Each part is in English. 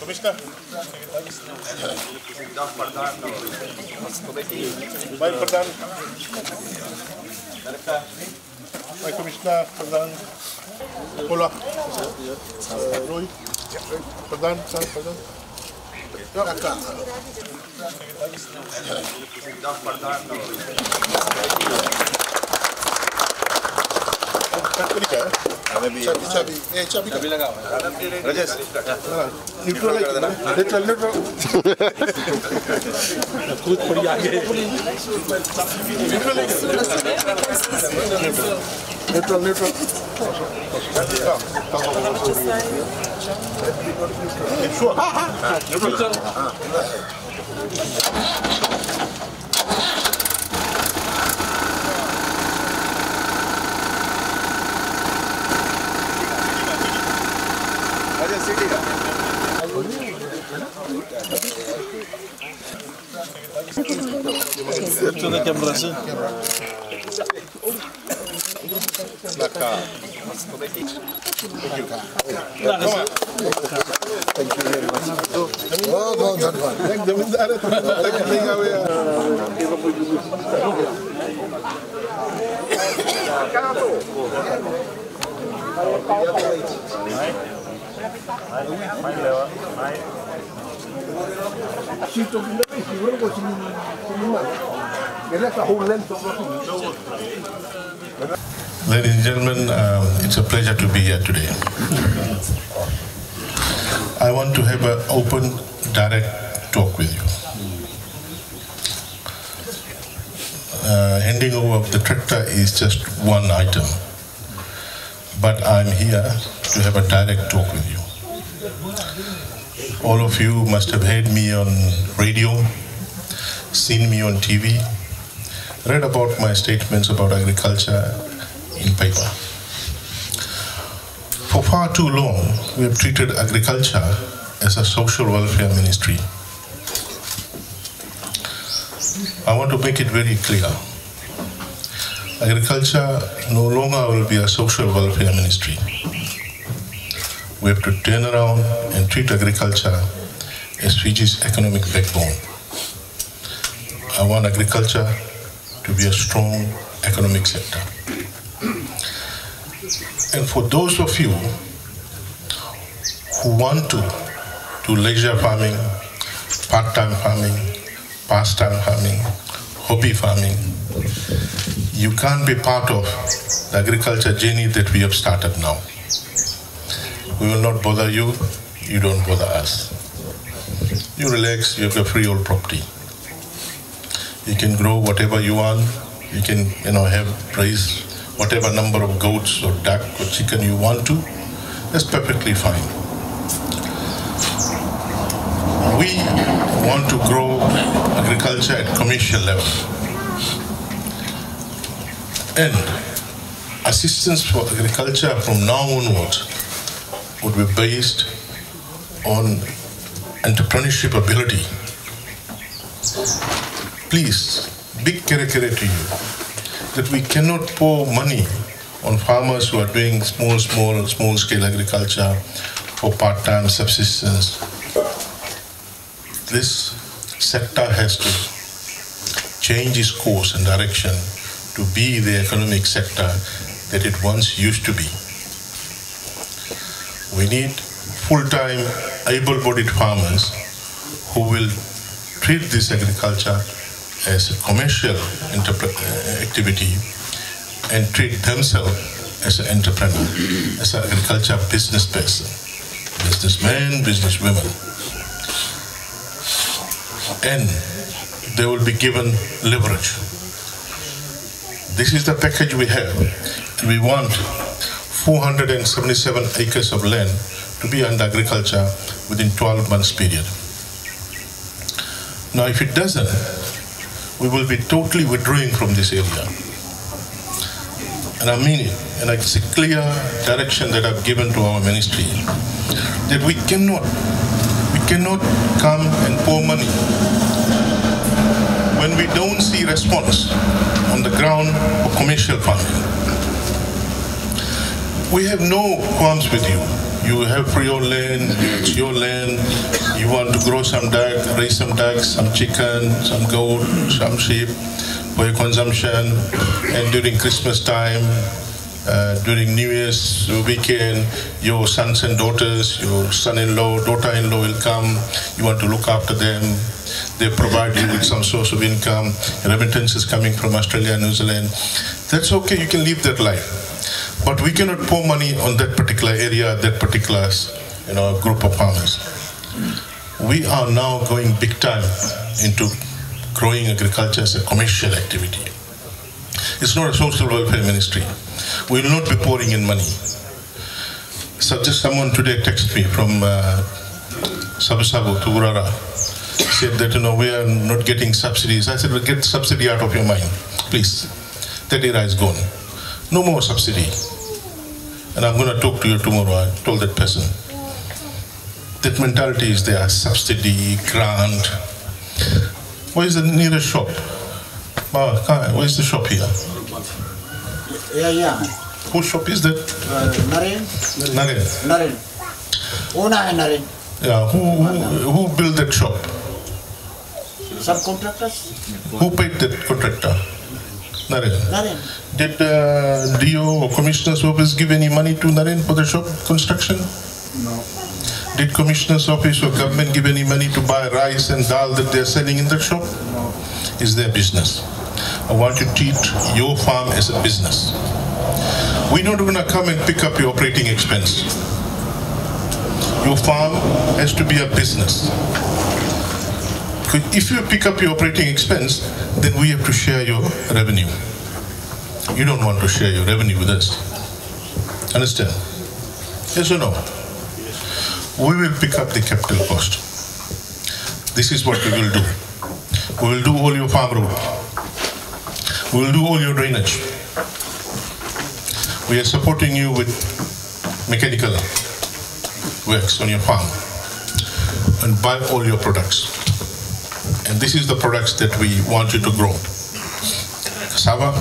Помечка. Vai perdan. Vai commissioner perdan. Pula. Roy. Perdan, perdan. Acá. Dá para dar. खुद पड़ी आगे neutral neutral sure neutral Tudo aqui é Brasil. Na cara. Mai, mai lewat, mai. Ladies and gentlemen, um, it's a pleasure to be here today. I want to have an open, direct talk with you. Uh, ending over of the tractor is just one item, but I'm here to have a direct talk with you. All of you must have heard me on radio, seen me on TV, read about my statements about agriculture in paper. For far too long, we have treated agriculture as a social welfare ministry. I want to make it very clear. Agriculture no longer will be a social welfare ministry. We have to turn around and treat agriculture as Fiji's economic backbone. I want agriculture to be a strong economic sector. And for those of you who want to do leisure farming, part-time farming, pastime farming, hobby farming, you can't be part of the agriculture journey that we have started now. We will not bother you, you don't bother us. You relax, you have a freehold property. You can grow whatever you want, you can, you know, have raise whatever number of goats or duck or chicken you want to, that's perfectly fine. We want to grow agriculture at commercial level. And assistance for agriculture from now onwards would be based on entrepreneurship ability. Please, big kere to you that we cannot pour money on farmers who are doing small, small, small scale agriculture for part-time subsistence. This sector has to change its course and direction to be the economic sector that it once used to be. We need full-time, able-bodied farmers who will treat this agriculture as a commercial uh, activity and treat themselves as an entrepreneur, as an agriculture business person, businessmen, businesswomen. And they will be given leverage. This is the package we have. We want 477 acres of land to be under agriculture within 12 months period. Now, if it doesn't, we will be totally withdrawing from this area. And I mean it, and it's a clear direction that I've given to our ministry that we cannot, we cannot come and pour money when we don't see response on the ground for commercial farming. We have no qualms with you. You have free your land, it's your land. You want to grow some duck, raise some ducks, some chicken, some goat, some sheep for your consumption. And during Christmas time, uh, during New Year's weekend, your sons and daughters, your son-in-law, daughter-in-law will come. You want to look after them. They provide you with some source of income. Remittance is coming from Australia, New Zealand. That's okay. You can live that life. But we cannot pour money on that particular area, that particular you know, group of farmers. We are now going big time into growing agriculture as a commercial activity. It's not a social welfare ministry. We will not be pouring in money. So just someone today texted me from uh, Savusavu to Urara, said that, you know, we are not getting subsidies. I said, well, get subsidy out of your mind, please. That era is gone. No more subsidy. And I'm going to talk to you tomorrow. I told that person. That mentality is there, subsidy, grant. Where is the nearest shop? Ah, Where's the shop here? Yeah, yeah. Whose shop is that? Uh, Naren? Naren. Naren. Una hai Naren. Yeah, who, who, who built that shop? Subcontractors? Who paid that contractor? Naren. Naren. Did uh, DO or Commissioner's Office give any money to Naren for the shop construction? No. Did Commissioner's Office or government give any money to buy rice and dal that they're selling in the shop? No. Is their business. I want you to treat your farm as a business. We're not going to come and pick up your operating expense. Your farm has to be a business. Because If you pick up your operating expense, then we have to share your revenue. You don't want to share your revenue with us. Understand? Yes or no? We will pick up the capital cost. This is what we will do. We will do all your farm road. We will do all your drainage. We are supporting you with mechanical works on your farm and buy all your products. And this is the products that we want you to grow. Cassava,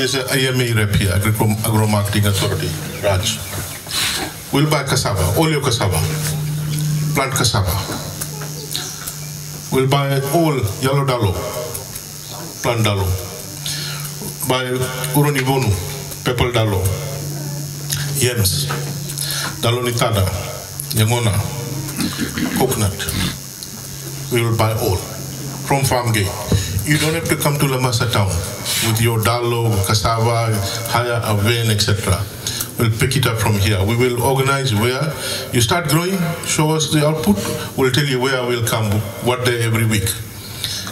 Here's a IMA rep here, Agro, Agro Marketing Authority, Raj. We'll buy cassava, all your cassava, plant cassava. We'll buy all yellow dalo, plant dalo. Buy uroni bonu, pepper dalo, yams, dalo nitada, yamona, coconut. We will buy all from farm gate. You don't have to come to Labasa town with your dalo, cassava, hire a van, etc. We'll pick it up from here. We will organize where you start growing, show us the output. We'll tell you where we'll come, what day every week.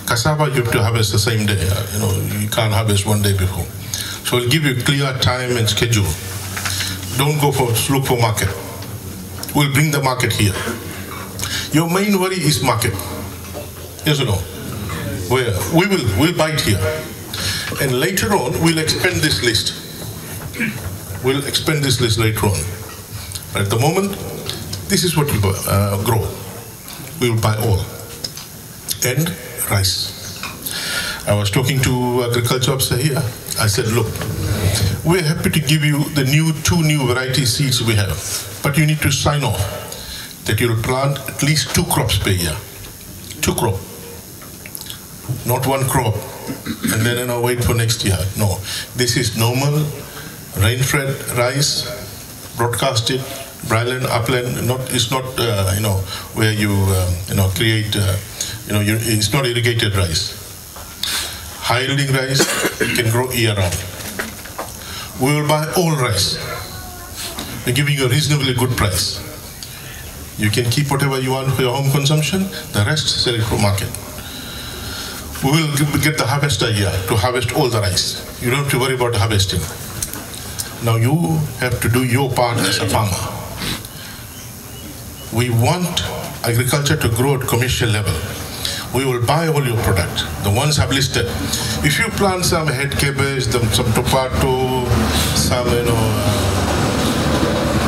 Cassava you have to harvest the same day. You know, you can't harvest one day before. So we'll give you clear time and schedule. Don't go for look for market. We'll bring the market here. Your main worry is market. Yes or no? Where we will we'll bite here, and later on we'll expand this list. We'll expand this list later on. At the moment, this is what we uh, grow. We will buy all. And rice. I was talking to agriculture officer here. I said, look, we're happy to give you the new two new variety seeds we have, but you need to sign off that you'll plant at least two crops per year. Two crop. Not one crop. And then you know, wait for next year. No. This is normal rain-fed rice, broadcasted, dryland, upland. Not it's not uh, you know where you um, you know create uh, you know you, it's not irrigated rice. High yielding rice can grow year round. We will buy all rice. We're giving a reasonably good price. You can keep whatever you want for your home consumption. The rest sell it for market. We will get the harvester here to harvest all the rice. You don't have to worry about harvesting. Now you have to do your part as a farmer. We want agriculture to grow at commercial level. We will buy all your product, the ones I've listed. If you plant some head cabbage, some, some tomato, some, you know,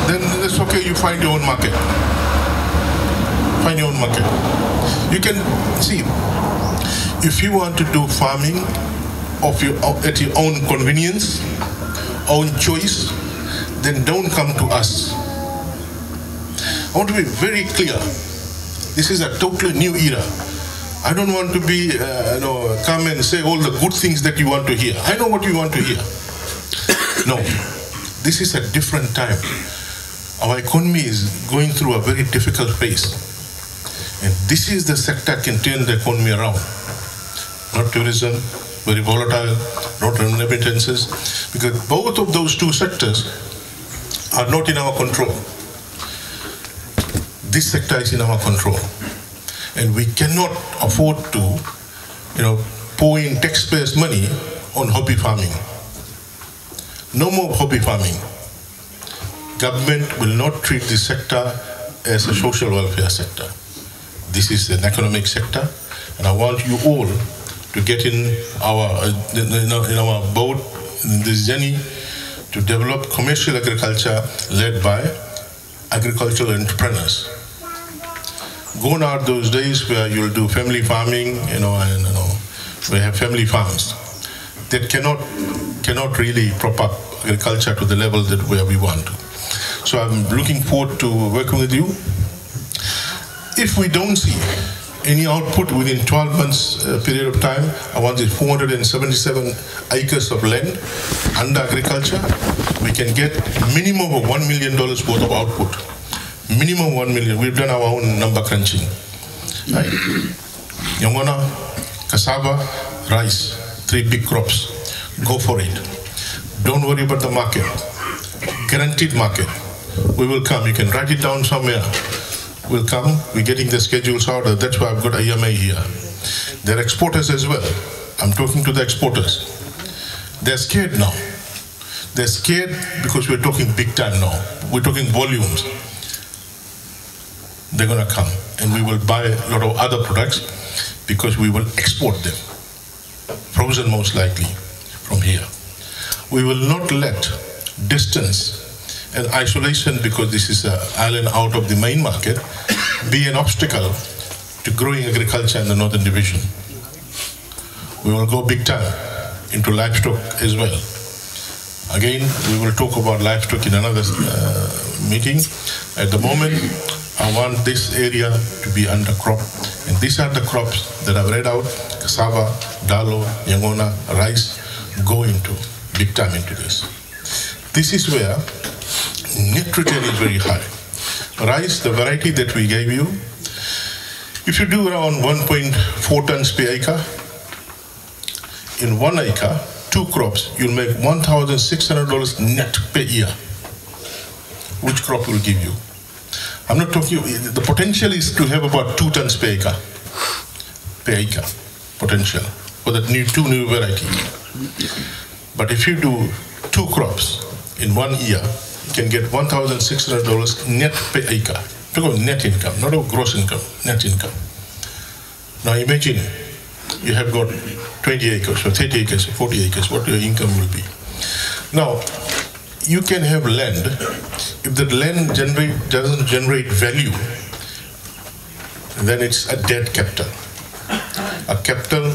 then it's okay, you find your own market. Find your own market. You can see, if you want to do farming of your, at your own convenience, own choice, then don't come to us. I want to be very clear. This is a totally new era. I don't want to be, uh, you know, come and say all the good things that you want to hear. I know what you want to hear. no, this is a different time. Our economy is going through a very difficult phase. And this is the sector can turn the economy around. Not tourism, very volatile, not remittances, because both of those two sectors are not in our control. This sector is in our control. And we cannot afford to, you know, pour in taxpayers' money on hobby farming. No more hobby farming. Government will not treat this sector as a social welfare sector. This is an economic sector, and I want you all to get uh, in our in our boat in this journey to develop commercial agriculture led by agricultural entrepreneurs. Gone are those days where you'll do family farming, you know, and you know, we have family farms that cannot cannot really prop up agriculture to the level that where we want. So I'm looking forward to working with you. If we don't see any output within 12 months uh, period of time, I want the 477 acres of land under agriculture. We can get minimum of $1 million worth of output. Minimum 1 million. We've done our own number crunching. Right? Yangona, cassava, rice, three big crops. Go for it. Don't worry about the market. Guaranteed market. We will come. You can write it down somewhere will come. We're getting the schedules out. That's why I've got IMA here. They're exporters as well. I'm talking to the exporters. They're scared now. They're scared because we're talking big time now. We're talking volumes. They're going to come and we will buy a lot of other products because we will export them. Frozen most likely from here. We will not let distance and isolation because this is an island out of the main market be an obstacle to growing agriculture in the northern division. We will go big time into livestock as well. Again, we will talk about livestock in another uh, meeting. At the moment, I want this area to be under crop. And these are the crops that I've read out, cassava, dalo, yangona, rice, go into, big time into this. This is where return is very high. Rice, the variety that we gave you, if you do around 1.4 tons per acre, in one acre, two crops, you'll make $1,600 net per year. Which crop will give you? I'm not talking, the potential is to have about two tons per acre, per acre, potential, for that new, two new varieties. But if you do two crops in one year, can get $1,600 net per acre. About net income, not a gross income, net income. Now imagine you have got 20 acres or 30 acres or 40 acres, what your income will be. Now, you can have land, if the land generate, doesn't generate value, then it's a dead capital. A capital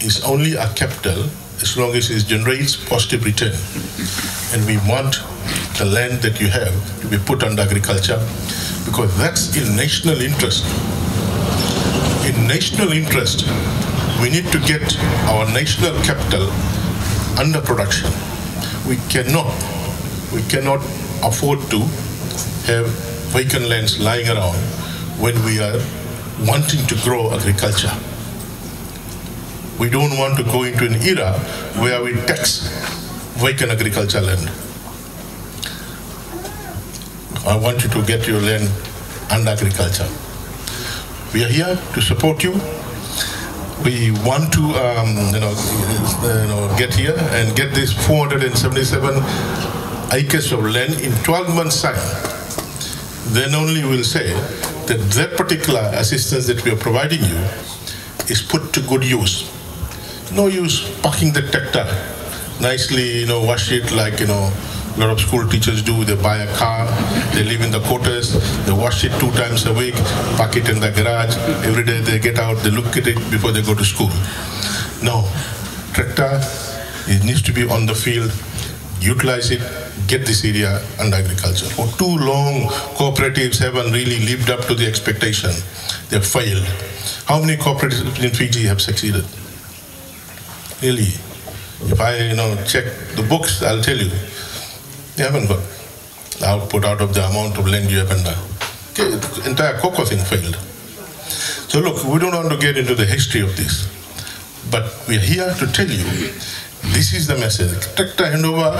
is only a capital as long as it generates positive return. And we want the land that you have to be put under agriculture because that's in national interest. In national interest, we need to get our national capital under production. We cannot, we cannot afford to have vacant lands lying around when we are wanting to grow agriculture. We don't want to go into an era where we tax vacant agriculture land. I want you to get your land under agriculture. We are here to support you. We want to, um, you, know, you know, get here and get this 477 acres of land in 12 months' time. Then only we'll say that that particular assistance that we are providing you is put to good use. No use parking the tractor nicely, you know, wash it like, you know, a lot of school teachers do. They buy a car, they live in the quarters, they wash it two times a week, park it in the garage. Every day they get out, they look at it before they go to school. No, tractor, it needs to be on the field, utilize it, get this area under agriculture. For too long, cooperatives haven't really lived up to the expectation. They've failed. How many cooperatives in Fiji have succeeded? Really, if I you know check the books, I'll tell you, they haven't got output out of the amount of land you have under. Uh, okay, the entire cocoa thing failed. So look, we don't want to get into the history of this, but we are here to tell you this is the message. Tractor handover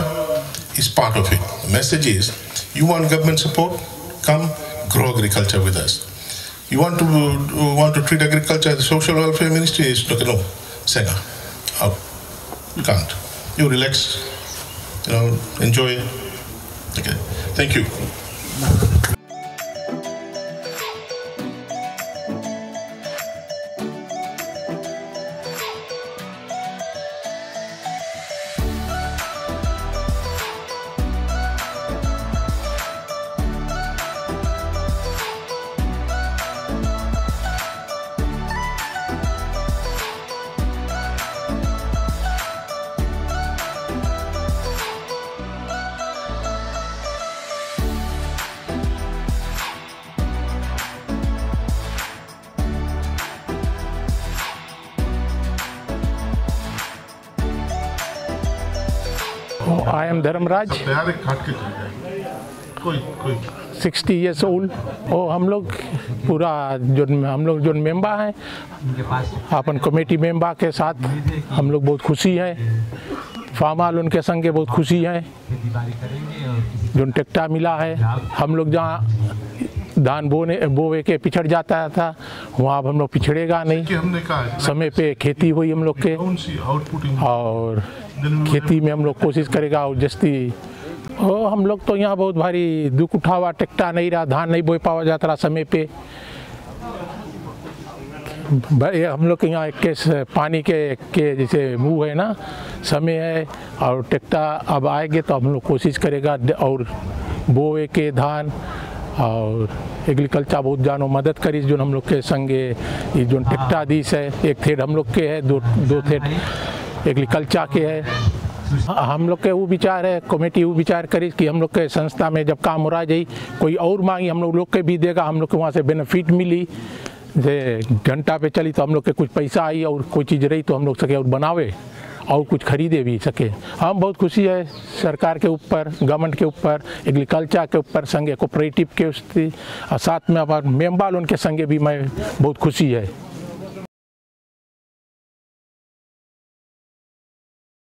is part of it. The message is you want government support, come grow agriculture with us. You want to want to treat agriculture as a social welfare ministry? Is no, no, Senga, out. Oh, you can't. You relax, you know, enjoy. it. Okay, thank you. Am Dharamraj, कोई कोई। 60 years और हम लोग पूरा जो हम लोग जो मेंबर हैं अपन कमेटी मेंबर के साथ हम लोग बहुत खुशी हैं। फार्मर उनके संगे बहुत खुशी हैं। जो टेक्टा मिला है हम लोग जहाँ धान बोने बोवे के पिछड़ जाता था वहाँ अब हम लोग पिछड़ेगा नहीं। हमने कहा समय पे खेती हुई हम लोग के। और खेती में हम लोग कोशिश करेगा और जस्ती ओ हम लोग तो यहाँ बहुत भारी दुख उठावा टेक्टा नहीं रहा धान नहीं बोई पावा जाता रहा समय पे। हम लोग के यहाँ एक केस पानी के के जैसे मुँह है ना समय है और टेक्टा अब आएँगे तो हम लोग कोशिश करेगा और बोए के धान और एग्रीकल्चर बहुत जानो मदद करी जो हम लोग के संगे ये जो टेक्टा दिस है एक थेड हम लोग के है दो दो थेड एग्रीकल्चर के है। हम लोग के वो विचार है, कमेटी वो विचार करी कि हम लोग के संस्था में जब काम हो रहा जाई कोई और मांगी, हम लोग लोग के भी देगा, हम लोग के वहाँ से बेनिफिट मिली। जे घंटा पे चली तो हम लोग के कुछ पैसा आई और कोई चीज़ रही तो हम लोग सके और बनावे और कुछ खरीदे भी सके। हम बहुत खुशी है, सरकार के ऊपर गवर्नमेंट के ऊपर एग्रीकल्चर के ऊपर संगे कोऑपरेटिव के साथ में अब मेम्बाल उनके संगे भी मैं बहुत खुशी है।